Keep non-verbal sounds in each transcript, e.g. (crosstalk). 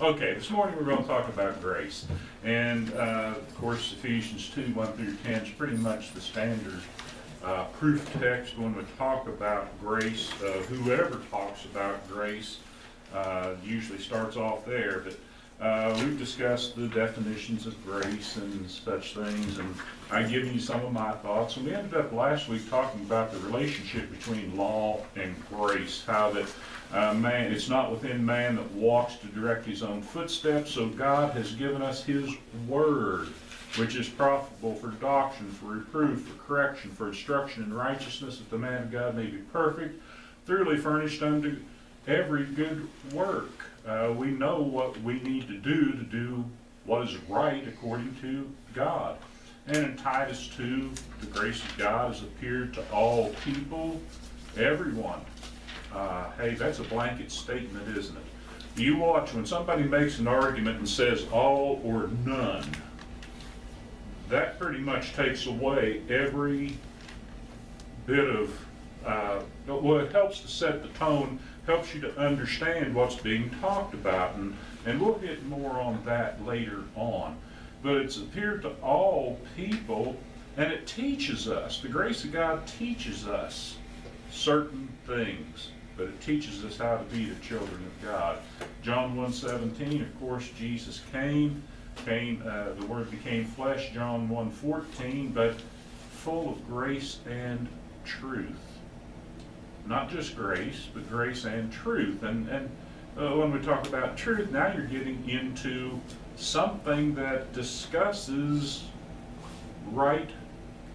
Okay, this morning we're going to talk about grace. And uh, of course, Ephesians 2 1 through 10 is pretty much the standard uh, proof text when we talk about grace. Uh, whoever talks about grace uh, usually starts off there. But uh, we've discussed the definitions of grace and such things, and I've given you some of my thoughts. And we ended up last week talking about the relationship between law and grace, how that uh, man, it's not within man that walks to direct his own footsteps, so God has given us his word, which is profitable for doctrine, for reproof, for correction, for instruction in righteousness, that the man of God may be perfect, thoroughly furnished unto every good work. Uh, we know what we need to do to do what is right according to God. And in Titus 2, the grace of God has appeared to all people, everyone. Uh, hey, that's a blanket statement, isn't it? You watch when somebody makes an argument and says all or none, that pretty much takes away every bit of, uh, well, it helps to set the tone, helps you to understand what's being talked about, and, and we'll get more on that later on. But it's appeared to all people, and it teaches us, the grace of God teaches us certain things but it teaches us how to be the children of God. John 1.17, of course, Jesus came, came uh, the Word became flesh, John 1.14, but full of grace and truth. Not just grace, but grace and truth. And, and uh, when we talk about truth, now you're getting into something that discusses right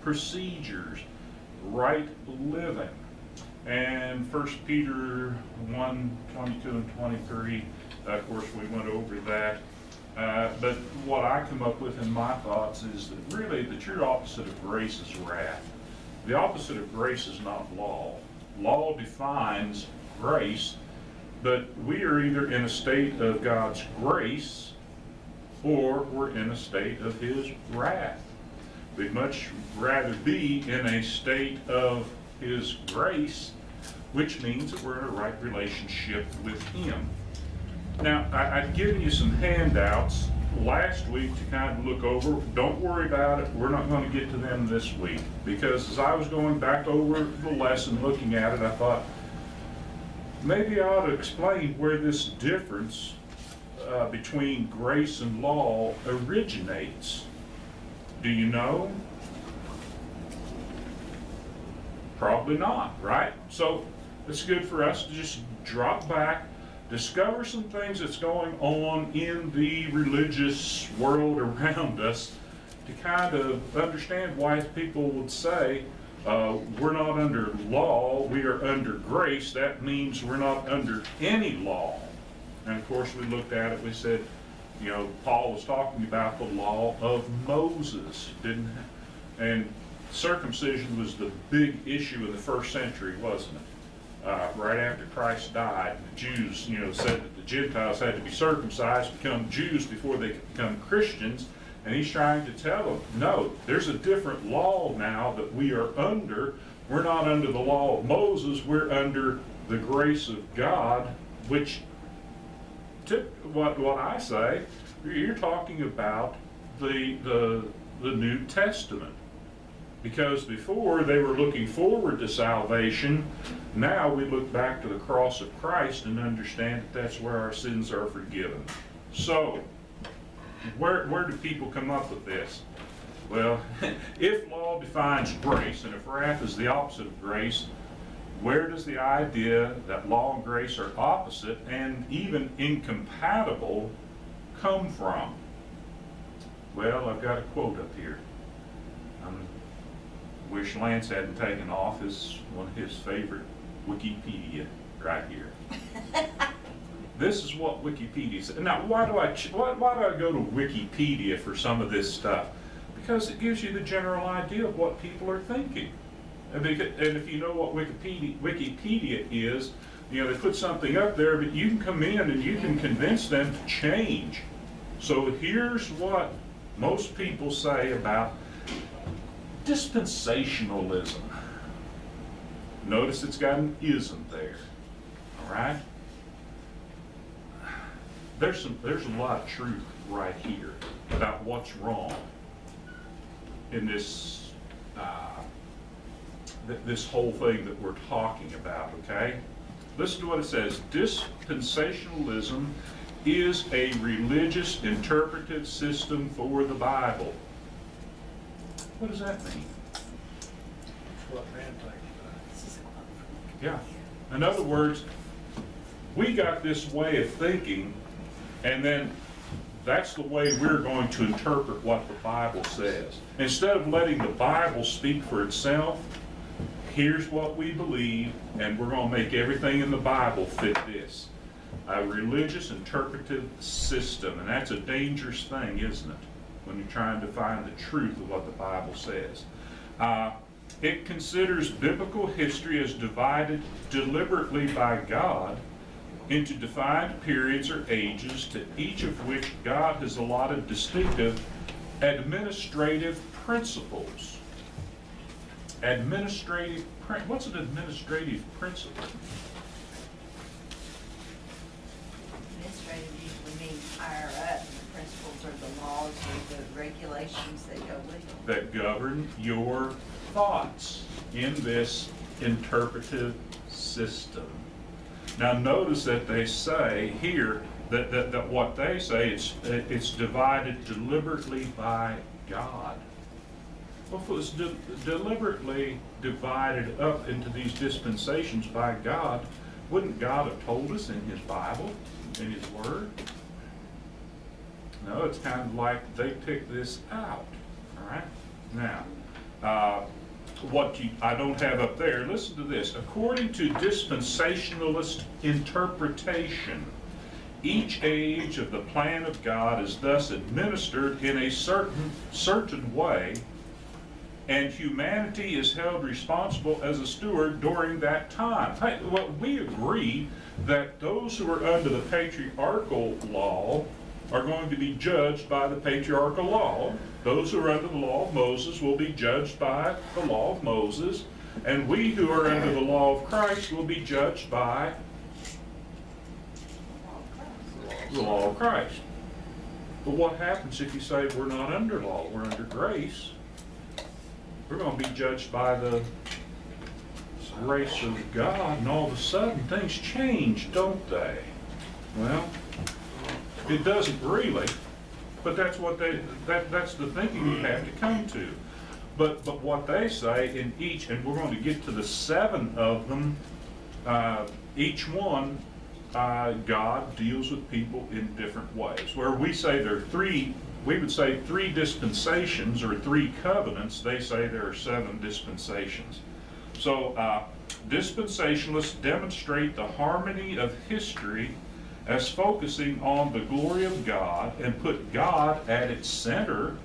procedures, right living. And First Peter 1, 22 and 23, uh, of course, we went over that. Uh, but what I come up with in my thoughts is that really the true opposite of grace is wrath. The opposite of grace is not law. Law defines grace, but we are either in a state of God's grace or we're in a state of His wrath. We'd much rather be in a state of His grace which means that we're in a right relationship with Him. Now, I, I've given you some handouts last week to kind of look over. Don't worry about it. We're not going to get to them this week because as I was going back over the lesson, looking at it, I thought maybe I ought to explain where this difference uh, between grace and law originates. Do you know? Probably not, right? So it's good for us to just drop back, discover some things that's going on in the religious world (laughs) around us to kind of understand why people would say, uh, we're not under law, we are under grace. That means we're not under any law. And of course, we looked at it, we said, you know, Paul was talking about the law of Moses, didn't And circumcision was the big issue in the first century, wasn't it? uh, right after Christ died, the Jews, you know, said that the Gentiles had to be circumcised, become Jews before they could become Christians. And he's trying to tell them, no, there's a different law now that we are under. We're not under the law of Moses, we're under the grace of God, which, what, what I say, you're talking about the, the, the New Testament. Because before they were looking forward to salvation, now we look back to the cross of Christ and understand that that's where our sins are forgiven. So, where, where do people come up with this? Well, (laughs) if law defines grace, and if wrath is the opposite of grace, where does the idea that law and grace are opposite and even incompatible come from? Well, I've got a quote up here. I'm wish Lance hadn't taken off his one of his favorite Wikipedia right here. (laughs) this is what Wikipedia says. Now, why do I why, why do I go to Wikipedia for some of this stuff? Because it gives you the general idea of what people are thinking. And, if you know what Wikipedia, Wikipedia is, you know, they put something up there, but you can come in and you can convince them to change. So here's what most people say about dispensationalism. Notice it's got an isn't there. All right? there's some, there's a lot of truth right here about what's wrong in this, uh, th- this whole thing that we're talking about, okay? Listen to what it says. Dispensationalism is a religious interpretive system for the Bible. What does that mean? What man thinks Yeah. In other words, we got this way of thinking, and then that's the way we're going to interpret what the Bible says. Instead of letting the Bible speak for itself, here's what we believe, and we're going to make everything in the Bible fit this. A religious interpretive system, and that's a dangerous thing, isn't it? When you're trying to find the truth of what the Bible says. Uh, it considers biblical history as divided deliberately by God into defined periods or ages to each of which God has allotted distinctive administrative principles. Administrative, what's an administrative principle? Administrative usually means higher up, the principles are the laws or the regulations that go with them. that govern your thoughts in this interpretive system. Now, notice that they say here that, that, that what they say, it's, it's divided deliberately by God. Well, if it was de- deliberately divided up into these dispensations by God, wouldn't God have told us in His Bible, in His Word? No, it's kind of like they picked this out, all right? Now, uh, what you, I don't have up there, listen to this. According to dispensationalist interpretation, each age of the plan of God is thus administered in a certain, certain way, and humanity is held responsible as a steward during that time. Hey, well, we agree that those who are under the patriarchal law are going to be judged by the patriarchal law. Those who are under the law of Moses will be judged by the law of Moses. And we who are under the law of Christ will be judged by the law of Christ. But what happens if you say we're not under law, we're under grace? We're going to be judged by the grace of God, and all of a sudden things change, don't they? Well, it doesn't really, but that's what they, that, that's the thinking you have to come to. But, but what they say in each, and we're going to get to the seven of them, uh, each one, uh, God deals with people in different ways. Where we say there are three, we would say three dispensations or three covenants, they say there are seven dispensations. So, uh, dispensationalists demonstrate the harmony of history as focusing on the glory of God and put God at its center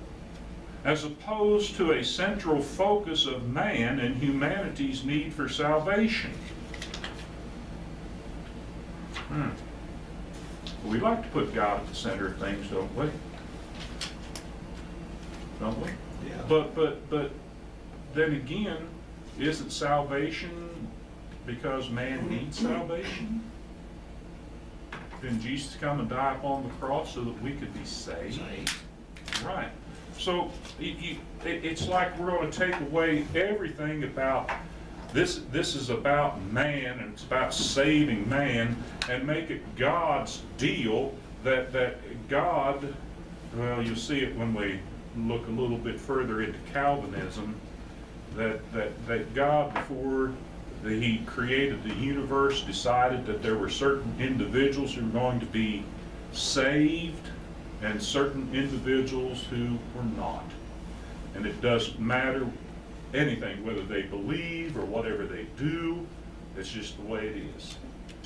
as opposed to a central focus of man and humanity's need for salvation. Hmm. We like to put God at the center of things, don't we? Don't we? Yeah. But, but, but then again, isn't salvation because man needs salvation? Didn't Jesus come and die upon the cross so that we could be saved? Right. So you, you, it, it's like we're going to take away everything about this. This is about man, and it's about saving man, and make it God's deal. That that God. Well, you'll see it when we look a little bit further into Calvinism. That that that God before that he created the universe decided that there were certain individuals who were going to be saved and certain individuals who were not. And it doesn't matter anything, whether they believe or whatever they do, it's just the way it is.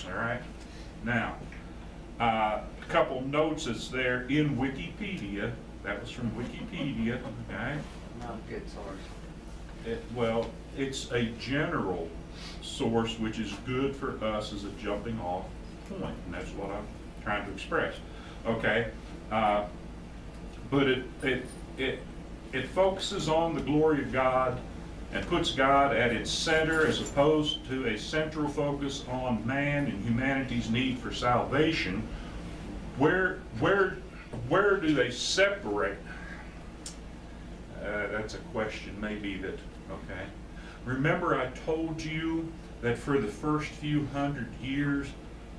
All right? Now, uh, a couple notes is there in Wikipedia. That was from Wikipedia, okay? Not a good source. It, well, it's a general source which is good for us as a jumping off point, and that's what I'm trying to express. Okay? Uh, but it, it, it, it focuses on the glory of God and puts God at its center as opposed to a central focus on man and humanity's need for salvation. Where, where, where do they separate? Uh, that's a question maybe that, okay. Remember I told you that for the first few hundred years,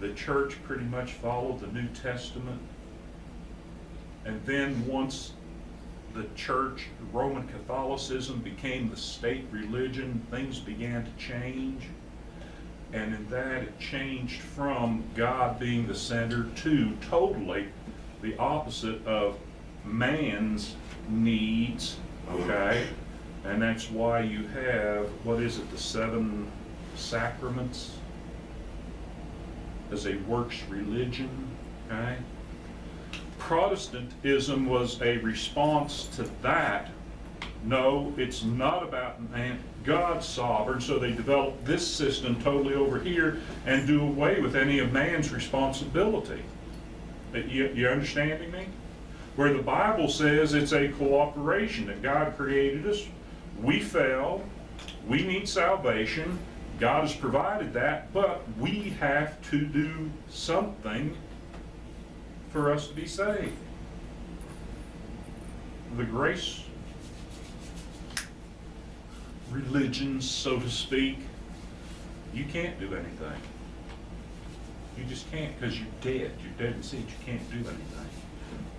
the church pretty much followed the New Testament? And then once the church, Roman Catholicism became the state religion, things began to change. And in that, it changed from God being the center to totally the opposite of man's needs, okay? And that's why you have, what is it, the seven sacraments as a works religion, okay? Protestantism was a response to that. No, it's not about man, God's sovereign, so they developed this system totally over here and do away with any of man's responsibility. You, you understanding me? Where the Bible says it's a cooperation, that God created us, we fell, we need salvation, God has provided that, but we have to do something for us to be saved. The grace religion, so to speak, you can't do anything. You just can't because you're dead. You're dead in sin. You can't do anything.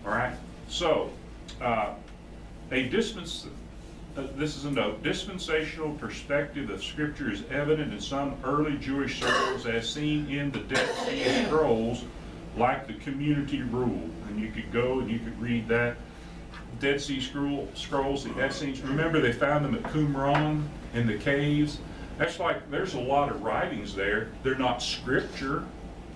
All right? So, uh, a dispens, uh, this is a note, dispensational perspective of Scripture is evident in some early Jewish circles as seen in the Dead Sea Scrolls, like the community rule. And you could go and you could read that. Dead Sea Scroll, Scrolls, the Dead Essenes. Remember, they found them at Qumran in the caves. That's like, there's a lot of writings there. They're not scripture,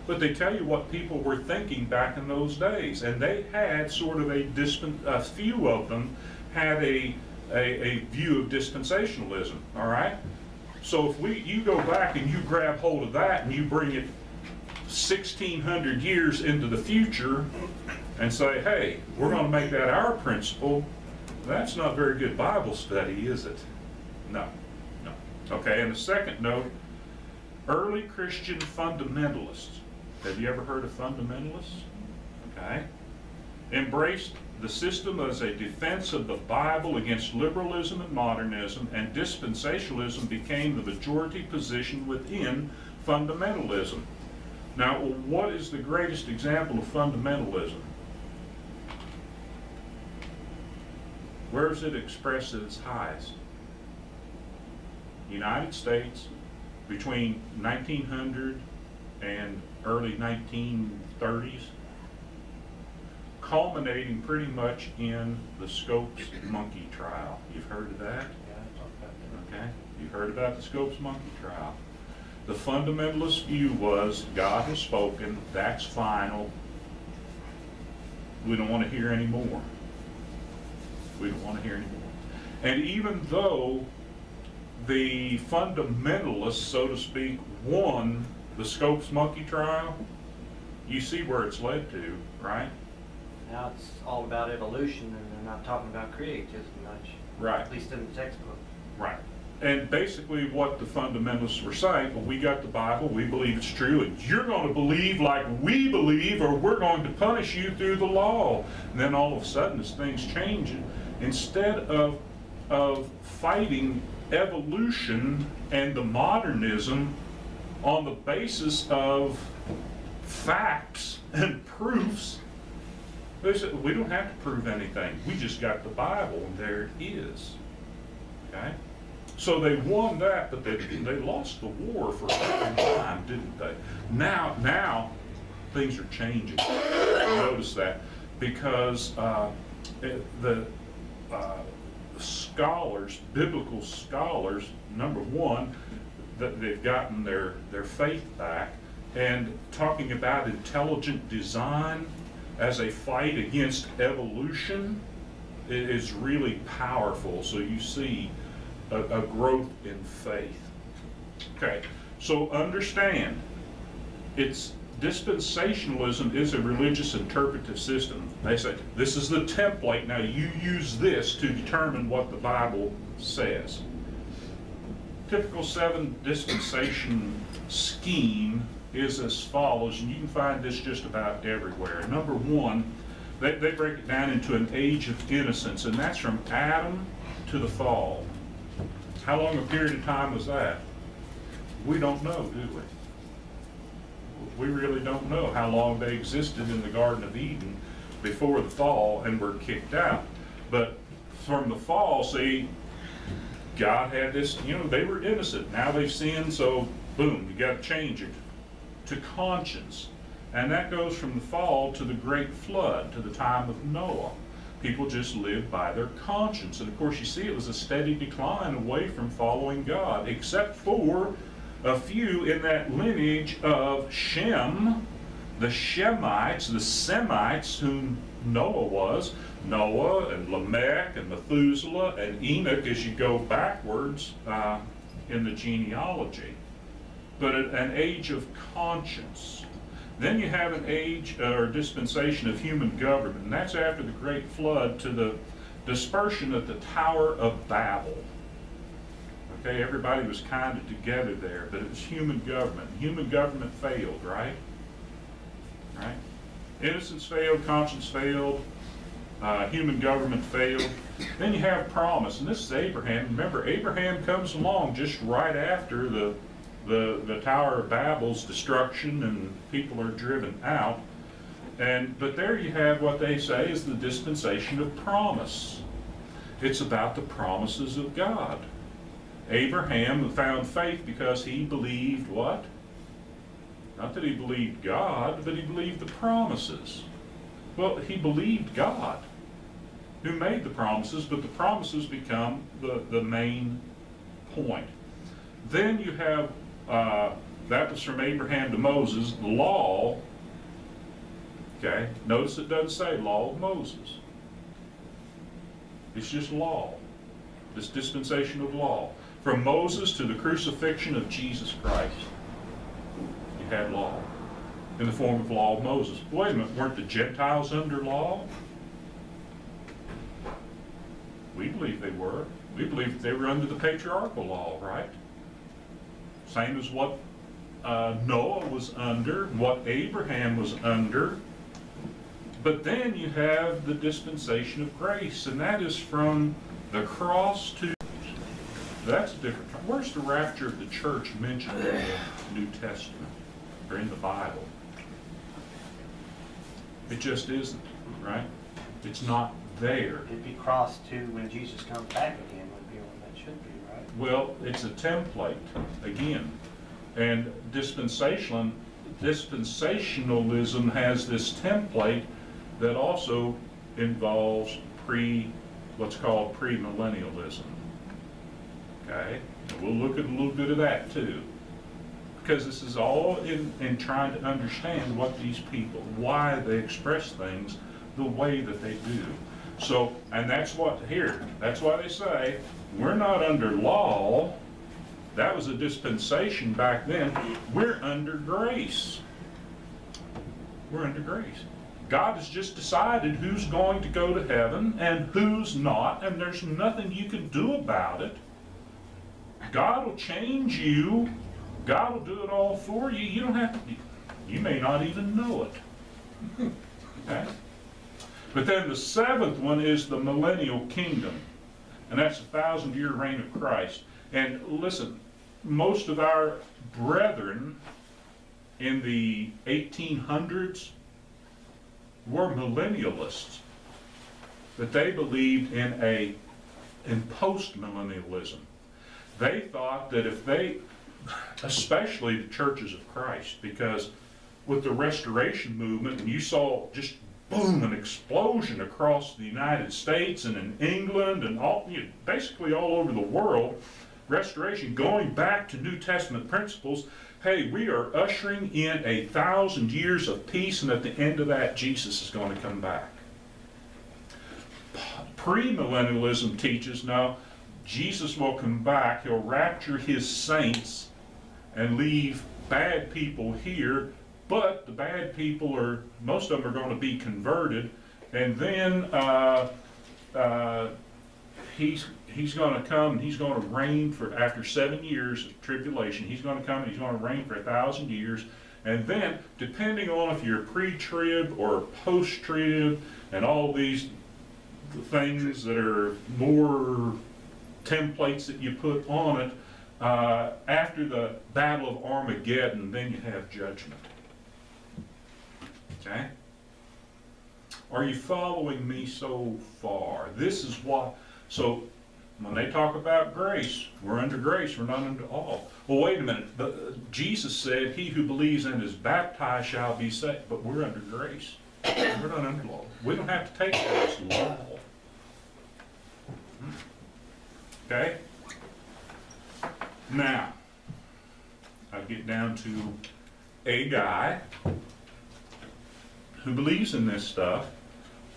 but they tell you what people were thinking back in those days. And they had sort of a a few of them had a, a, a view of dispensationalism, all right? So if we, you go back and you grab hold of that and you bring it 1600 years into the future and say, hey, we're going to make that our principle, that's not very good Bible study, is it? No, no. Okay, and the second note, early Christian fundamentalists. Have you ever heard of fundamentalists? Okay. Embraced the system as a defense of the Bible against liberalism and modernism, and dispensationalism became the majority position within fundamentalism. Now, what is the greatest example of fundamentalism? Where is it expressed at its highest? United States, between 1900 and early 1930s, culminating pretty much in the Scopes monkey trial. You've heard of that? Okay, you've heard about the Scopes monkey trial. The fundamentalist view was God has spoken, that's final. We don't want to hear any more. We don't want to hear any more. And even though the fundamentalists, so to speak, won the Scopes monkey trial, you see where it's led to, right? Now it's all about evolution and they're not talking about creativity much. Right. At least in the textbook. Right. And basically what the fundamentalists were saying, well, we got the Bible, we believe it's true, and you're going to believe like we believe, or we're going to punish you through the law. And then all of a sudden, as things change, instead of, of fighting evolution and the modernism on the basis of facts and proofs, they said, we don't have to prove anything. We just got the Bible, and there it is. Okay? So they won that, but they, they lost the war for a long time, didn't they? Now, now, things are changing. Notice that, because, uh, it- the, uh, scholars, biblical scholars, number one, that they've gotten their, their faith back, and talking about intelligent design as a fight against evolution is really powerful. So you see a, a growth in faith. Okay, so understand, it's dispensationalism is a religious interpretive system. They say, this is the template, now you use this to determine what the Bible says. Typical seven dispensation scheme is as follows, and you can find this just about everywhere. Number one, they, they break it down into an age of innocence, and that's from Adam to the fall. How long a period of time was that? We don't know, do we? We really don't know how long they existed in the Garden of Eden before the fall and were kicked out. But from the fall, see, God had this, you know, they were innocent. Now they've sinned, so boom, you got to change it to conscience. And that goes from the fall to the great flood, to the time of Noah. People just lived by their conscience. And of course, you see, it was a steady decline away from following God, except for a few in that lineage of Shem, the Shemites, the Semites, whom Noah was. Noah and Lamech and Methuselah and Enoch as you go backwards uh, in the genealogy. But at an age of conscience. Then you have an age uh, or dispensation of human government, and that's after the great flood to the dispersion of the Tower of Babel. Okay, everybody was kind of together there, but it was human government. Human government failed, right? Right? Innocence failed, conscience failed, uh, human government failed. Then you have promise, and this is Abraham. Remember, Abraham comes along just right after the, the, the Tower of Babel's destruction and people are driven out. And, but there you have what they say is the dispensation of promise. It's about the promises of God. Abraham found faith because he believed what? Not that he believed God, but he believed the promises. Well, he believed God who made the promises, but the promises become the, the main point. Then you have, uh, that was from Abraham to Moses, the law. Okay, notice it doesn't say law of Moses. It's just law, this dispensation of law. From Moses to the crucifixion of Jesus Christ, had law in the form of law of Moses. Wait a minute, weren't the Gentiles under law? We believe they were. We believe they were under the patriarchal law, right? Same as what uh, Noah was under, what Abraham was under. But then you have the dispensation of grace, and that is from the cross to. That's different. Where's the rapture of the church mentioned in the New Testament or in the Bible? It just isn't, right? It's not there. It'd be crossed to when Jesus comes back again would be when that should be, right? Well, it's a template, again. And dispensation, dispensationalism has this template that also involves pre, what's called premillennialism. Okay? And we'll look at a little bit of that too. Because this is all in, in trying to understand what these people, why they express things the way that they do. So, and that's what, here, that's why they say, we're not under law. That was a dispensation back then. We're under grace. We're under grace. God has just decided who's going to go to heaven and who's not, and there's nothing you can do about it. God will change you. God will do it all for you. You don't have to, you may not even know it. (laughs) Okay? But then the seventh one is the millennial kingdom. And that's the thousand year reign of Christ. And listen, most of our brethren in the 1800s were millennialists. That they believed in a in post-millennialism. They thought that if they, especially the churches of Christ, because with the restoration movement, and you saw just boom, an explosion across the United States and in England and all, you know, basically all over the world. Restoration, going back to New Testament principles. Hey, we are ushering in a thousand years of peace, and at the end of that, Jesus is going to come back. Premillennialism teaches now Jesus will come back, he'll rapture his saints and leave bad people here but the bad people are, most of them are going to be converted. And then uh, uh, he's, he's going to come and he's going to reign for, after seven years of tribulation, he's going to come and he's going to reign for a thousand years. And then, depending on if you're pre-trib or post-trib, and all these things that are more templates that you put on it, uh, after the Battle of Armageddon, then you have judgment. Okay? Are you following me so far? This is what, so when they talk about grace, we're under grace, we're not under all. Well, wait a minute, but Jesus said, he who believes and is baptized shall be saved, but we're under grace. We're not under law. We don't have to take that law. Okay? Now, I get down to a guy who believes in this stuff,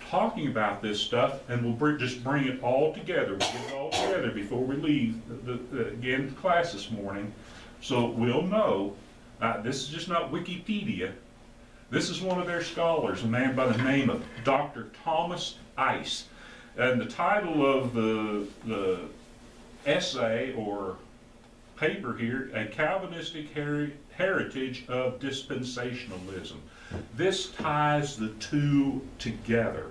talking about this stuff, and we'll bring, just bring it all together. We'll get it all together before we leave the, the, again, class this morning. So we'll know, uh, this is just not Wikipedia. This is one of their scholars, a man by the name of Dr. Thomas Ice. And the title of the, the essay or paper here, A Calvinistic Heri- Heritage of Dispensationalism. This ties the two together.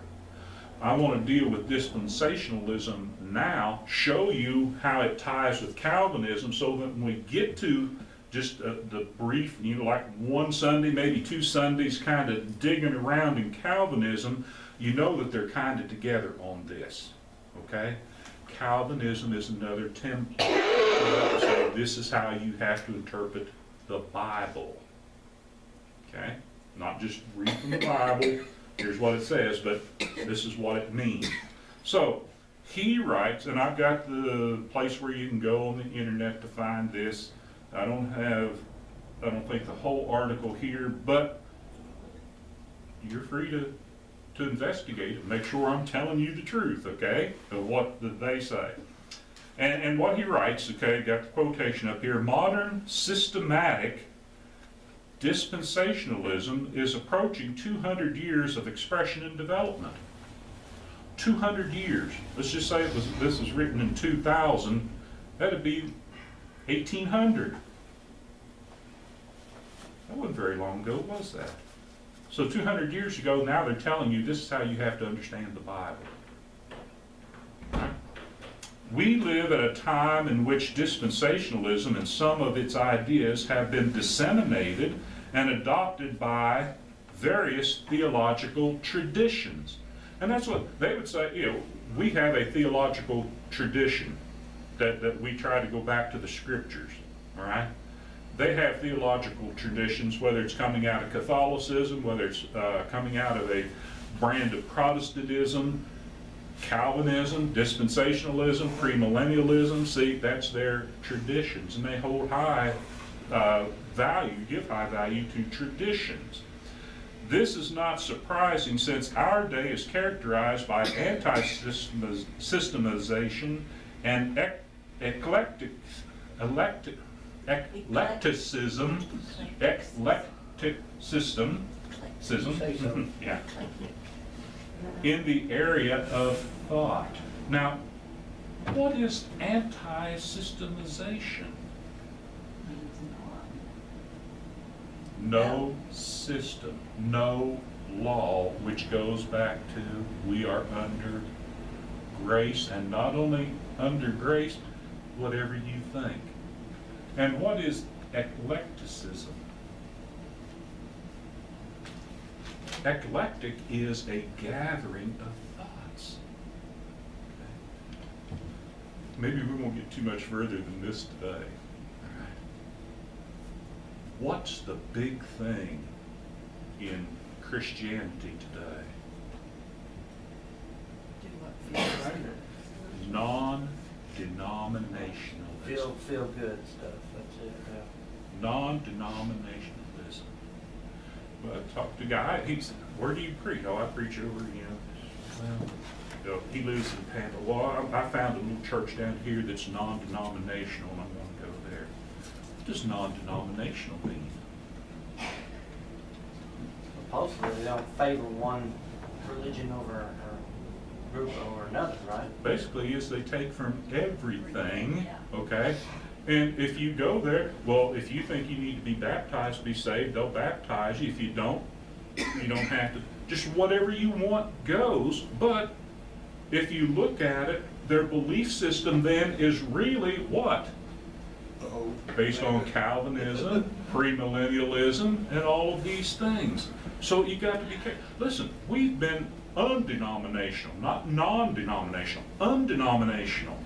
I want to deal with dispensationalism now, show you how it ties with Calvinism, so that when we get to just uh, the brief, you know, like one Sunday, maybe two Sundays, kind of digging around in Calvinism, you know that they're kind of together on this, okay? Calvinism is another template. So this is how you have to interpret the Bible. Okay? Not just read from the Bible, here's what it says, but this is what it means. So, he writes, and I've got the place where you can go on the internet to find this. I don't have, I don't think the whole article here, but you're free to, to investigate and make sure I'm telling you the truth, okay, of what they say. And, and what he writes, okay, got the quotation up here, modern systematic dispensationalism is approaching 200 years of expression and development. 200 years. Let's just say it was, this was written in 2000, that'd be 1800. That wasn't very long ago, was that? So 200 years ago, now they're telling you this is how you have to understand the Bible. We live at a time in which dispensationalism and some of its ideas have been disseminated and adopted by various theological traditions. And that's what they would say, you know, we have a theological tradition that, that we try to go back to the scriptures, all right? They have theological traditions, whether it's coming out of Catholicism, whether it's uh, coming out of a brand of Protestantism, Calvinism, dispensationalism, premillennialism, see, that's their traditions, and they hold high uh, value, give high value to traditions. This is not surprising since our day is characterized by anti-systemization and ec- eclectic, electic, eclecticism, eclectic system, system, yeah, in the area of thought. Now, what is anti-systemization? No system, no law, which goes back to we are under grace, and not only under grace, whatever you think. And what is eclecticism? Eclectic is a gathering of thoughts. Maybe we won't get too much further than this today. What's the big thing in Christianity today? Do what feels good. Non-denominationalism. Feel, feel good stuff, that's it, yeah. Non-denominationalism. Well, I talked to a guy, he said, where do you preach? Oh, I preach over, know, well, you know, he lives in Tampa. Well, I, I found a little church down here that's non-denominational and I want to go there. What does non-denominational mean? Supposedly, they don't favor one religion over, group over another, right? Basically, is they take from everything, Yeah. okay, And if you go there, well, if you think you need to be baptized to be saved, they'll baptize you. If you don't, you don't have to. Just whatever you want goes. But if you look at it, their belief system then is really what? Oh. Based on Calvinism, premillennialism, and all of these things. So you got to be careful. Listen, we've been undenominational, not non-denominational, undenominational.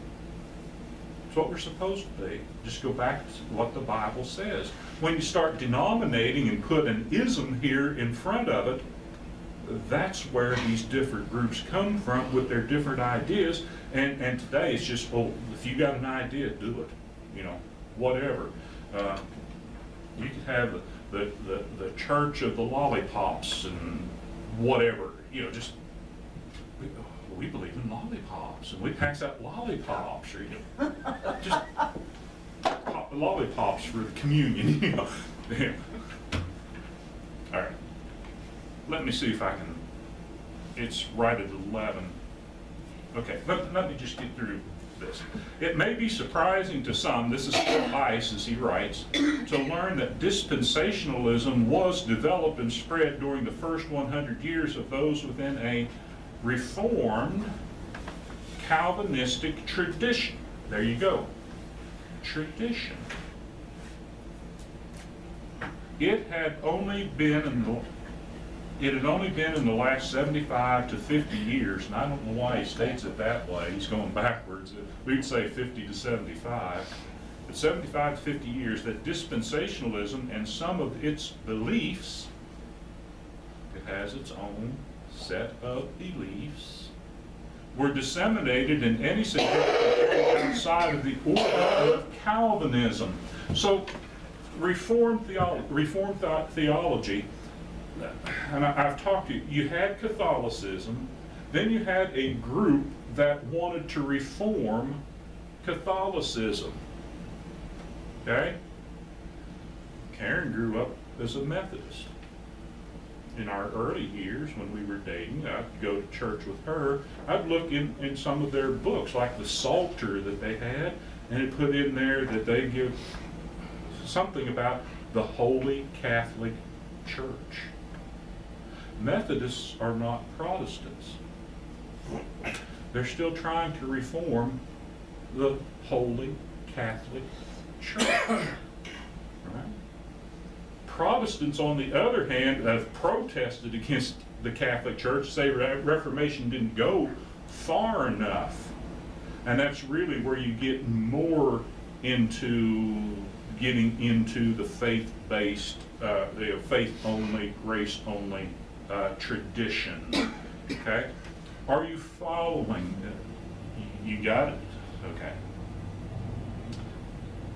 It's what we're supposed to be. Just go back to what the Bible says. When you start denominating and put an ism here in front of it, that's where these different groups come from with their different ideas. And, and today it's just, well, if you got an idea, do it. You know, whatever. Uh, you could have the, the, the, the church of the lollipops and whatever, you know, just, we, oh, we believe in lollipops and we pass out lollipops or, you know, (laughs) just pop lollipops for the communion, (laughs) you know. All right. Let me see if I can, it's right at 11. Okay, let, let me just get through this. It may be surprising to some, this is Phil Ice as he writes, to learn that dispensationalism was developed and spread during the first 100 years of those within a reformed Calvinistic tradition. There you go. Tradition. It had only been in the it had only been in the last 75 to 50 years, and I don't know why he states it that way. He's going (laughs) backwards. We'd say 50 to 75. But 75 to 50 years that dispensationalism and some of its beliefs, it has its own set of beliefs, were disseminated in any significant outside of the order of Calvinism. So, Reformed, theolo- Reformed theology and I, I've talked to you, you had Catholicism, then you had a group that wanted to reform Catholicism. Okay? Karen grew up as a Methodist. In our early years, when we were dating, I'd go to church with her. I'd look in, in some of their books, like the Psalter that they had, and it put in there that they give something about the Holy Catholic Church. Methodists are not Protestants. They're still trying to reform the Holy Catholic Church. Right? Protestants, on the other hand, have protested against the Catholic Church, say Re- Reformation didn't go far enough. And that's really where you get more into getting into the faith-based, uh, faith-only, grace-only uh, tradition. Okay? Are you following? it? You got it? Okay.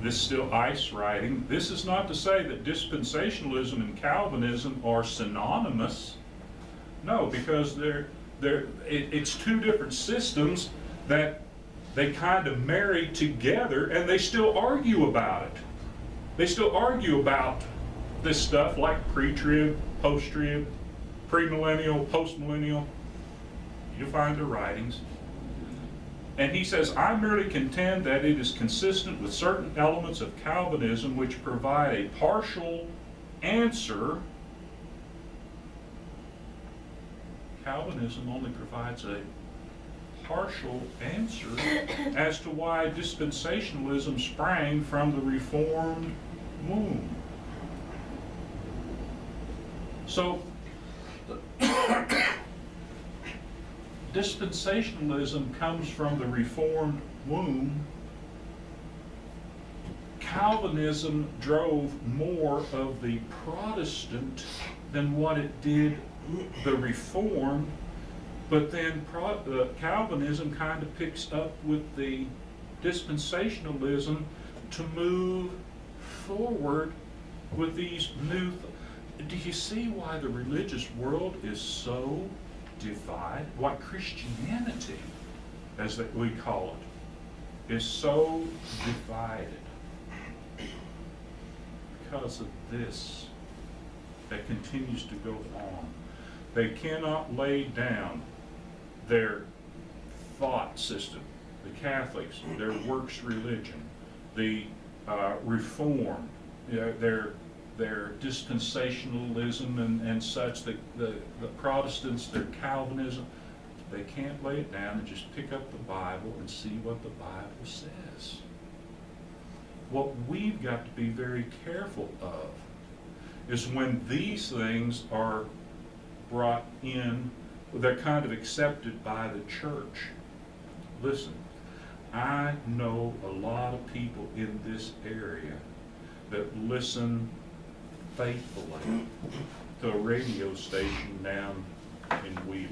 This is still Ice writing. This is not to say that dispensationalism and Calvinism are synonymous. No, because they're, they're, it, it's two different systems that they kind of marry together and they still argue about it. They still argue about this stuff like pre-trib, post-trib, premillennial, postmillennial. You find their writings. And he says, I merely contend that it is consistent with certain elements of Calvinism which provide a partial answer. Calvinism only provides a partial answer as to why dispensationalism sprang from the Reformed womb. So, (coughs) dispensationalism comes from the Reformed womb. Calvinism drove more of the Protestant than what it did the Reformed. But then uh, Calvinism kind of picks up with the dispensationalism to move forward with these new. Do you see why the religious world is so divided? Why Christianity, as we call it, is so divided? Because of this that continues to go on. They cannot lay down their thought system. The Catholics, their works religion. The uh, reform, you know, their, their dispensationalism and, and such, the, the the Protestants, their Calvinism, they can't lay it down and just pick up the Bible and see what the Bible says. What we've got to be very careful of is when these things are brought in, they're kind of accepted by the church. Listen, I know a lot of people in this area that listen faithfully to a radio station down in Wheeler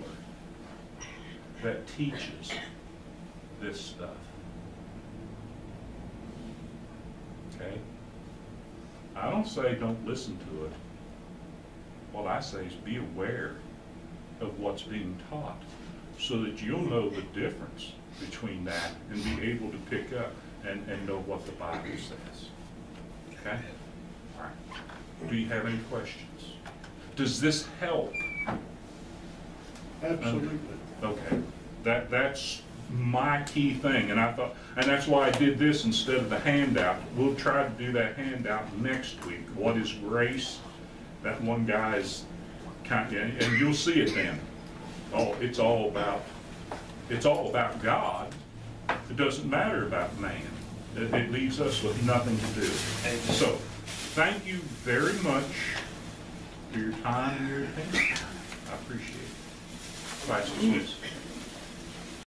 that teaches this stuff. Okay? I don't say don't listen to it. What I say is be aware of what's being taught so that you'll know the difference between that and be able to pick up and, and know what the Bible says. Okay? All right. Do you have any questions? Does this help? Absolutely. Okay, that, that's my key thing, and I thought, and that's why I did this instead of the handout. We'll try to do that handout next week. What is grace? That one guy's kind, and and you'll see it then. Oh, it's all about, it's all about God. It doesn't matter about man. It, it leaves us with nothing to do. So, thank you very much for your time and your attention. I appreciate it. Vice.